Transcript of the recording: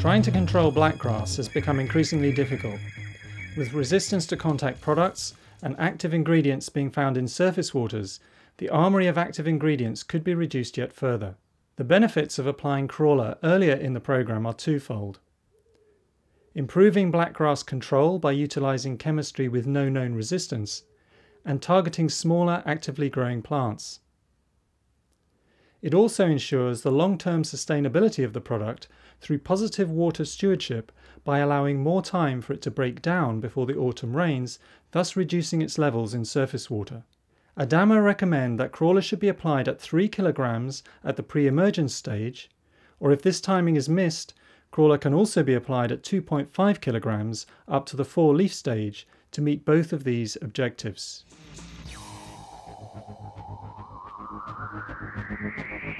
Trying to control blackgrass has become increasingly difficult. With resistance to contact products and active ingredients being found in surface waters, the armoury of active ingredients could be reduced yet further. The benefits of applying crawler earlier in the programme are twofold. Improving blackgrass control by utilising chemistry with no known resistance, and targeting smaller actively growing plants. It also ensures the long term sustainability of the product through positive water stewardship by allowing more time for it to break down before the autumn rains, thus reducing its levels in surface water. ADAMA recommend that crawler should be applied at 3 kg at the pre-emergence stage, or if this timing is missed, crawler can also be applied at 2.5 kg up to the 4 leaf stage to meet both of these objectives. Mm-hmm.